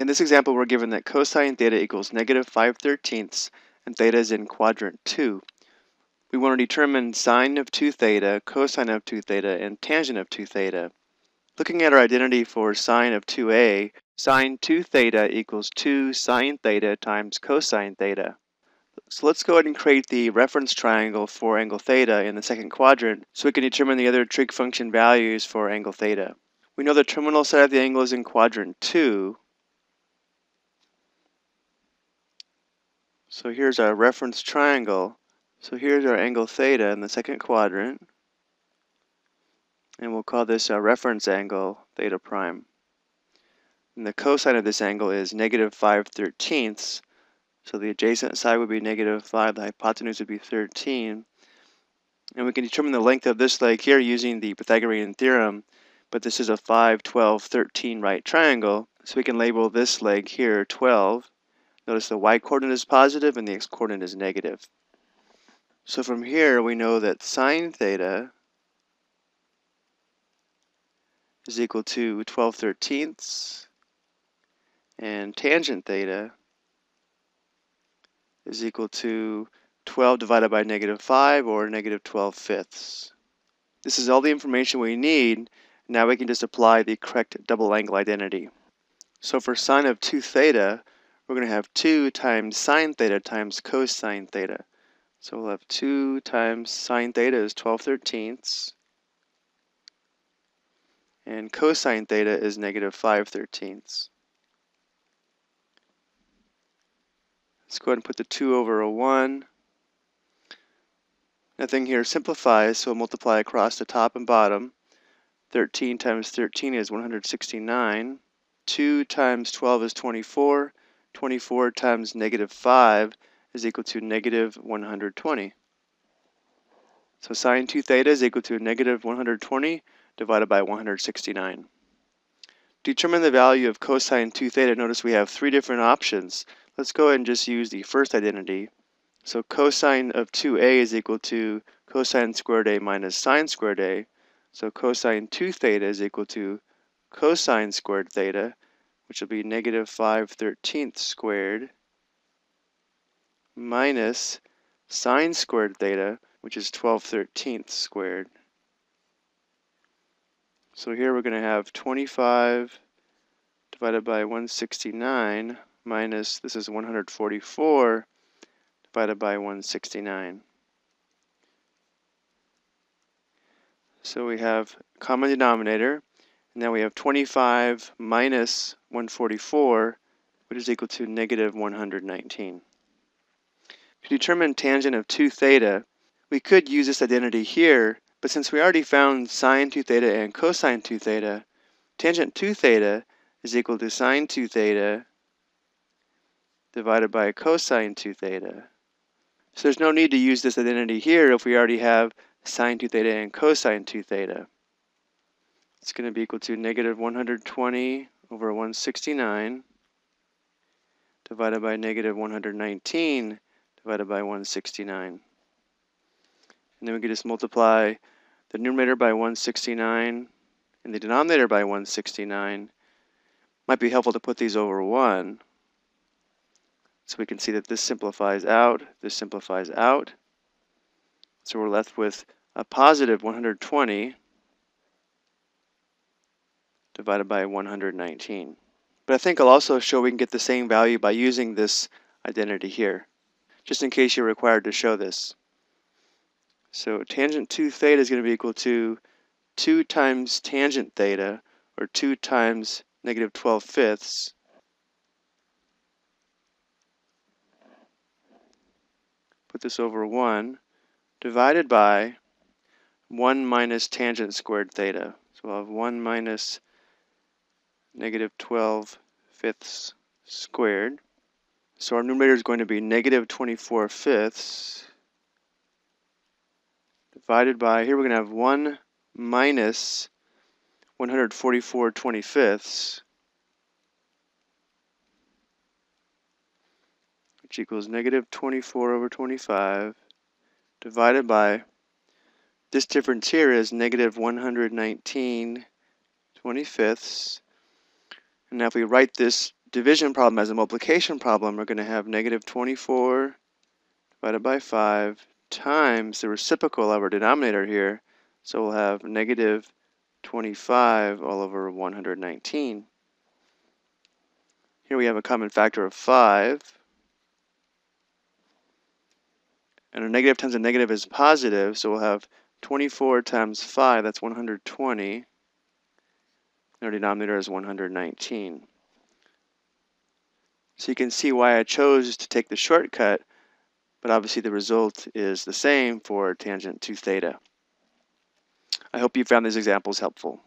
In this example, we're given that cosine theta equals negative 5 thirteenths and theta is in quadrant 2. We want to determine sine of 2 theta, cosine of 2 theta, and tangent of 2 theta. Looking at our identity for sine of 2a, sine 2 theta equals 2 sine theta times cosine theta. So let's go ahead and create the reference triangle for angle theta in the second quadrant so we can determine the other trig function values for angle theta. We know the terminal side of the angle is in quadrant 2, So here's our reference triangle. So here's our angle theta in the second quadrant. And we'll call this our reference angle, theta prime. And the cosine of this angle is negative 5 thirteenths. So the adjacent side would be negative 5, the hypotenuse would be 13. And we can determine the length of this leg here using the Pythagorean theorem, but this is a 5, 12, 13 right triangle, so we can label this leg here 12. Notice the y-coordinate is positive and the x-coordinate is negative. So from here we know that sine theta is equal to 12 thirteenths and tangent theta is equal to 12 divided by negative 5 or negative 12 fifths. This is all the information we need. Now we can just apply the correct double angle identity. So for sine of 2 theta, we're going to have 2 times sine theta times cosine theta. So we'll have 2 times sine theta is 12 thirteenths. And cosine theta is negative 5 thirteenths. Let's go ahead and put the 2 over a 1. Nothing here simplifies, so we'll multiply across the top and bottom. 13 times 13 is 169. 2 times 12 is 24. 24 times negative 5 is equal to negative 120. So sine 2 theta is equal to negative 120 divided by 169. Determine the value of cosine 2 theta. Notice we have three different options. Let's go ahead and just use the first identity. So cosine of 2a is equal to cosine squared a minus sine squared a. So cosine 2 theta is equal to cosine squared theta which will be negative 5 thirteenths squared minus sine squared theta, which is 12 thirteenths squared. So here we're going to have 25 divided by 169 minus, this is 144 divided by 169. So we have common denominator, now we have 25 minus 144, which is equal to negative 119. To determine tangent of 2 theta, we could use this identity here, but since we already found sine 2 theta and cosine 2 theta, tangent 2 theta is equal to sine 2 theta divided by cosine 2 theta. So there's no need to use this identity here if we already have sine 2 theta and cosine 2 theta. It's going to be equal to negative 120 over 169 divided by negative 119 divided by 169. And then we can just multiply the numerator by 169 and the denominator by 169. Might be helpful to put these over 1. So we can see that this simplifies out, this simplifies out. So we're left with a positive 120 divided by 119. But I think I'll also show we can get the same value by using this identity here, just in case you're required to show this. So tangent 2 theta is going to be equal to 2 times tangent theta, or 2 times negative 12 fifths, put this over 1, divided by 1 minus tangent squared theta. So we'll have 1 minus negative 12 fifths squared. So our numerator is going to be negative 24 fifths divided by, here we're going to have 1 minus 144 25ths, which equals negative 24 over 25, divided by, this difference here is negative 119 25ths, and now if we write this division problem as a multiplication problem, we're going to have negative 24 divided by 5 times the reciprocal of our denominator here. So we'll have negative 25 all over 119. Here we have a common factor of 5. And a negative times a negative is positive, so we'll have 24 times 5, that's 120. Our denominator is 119. So you can see why I chose to take the shortcut, but obviously the result is the same for tangent 2 theta. I hope you found these examples helpful.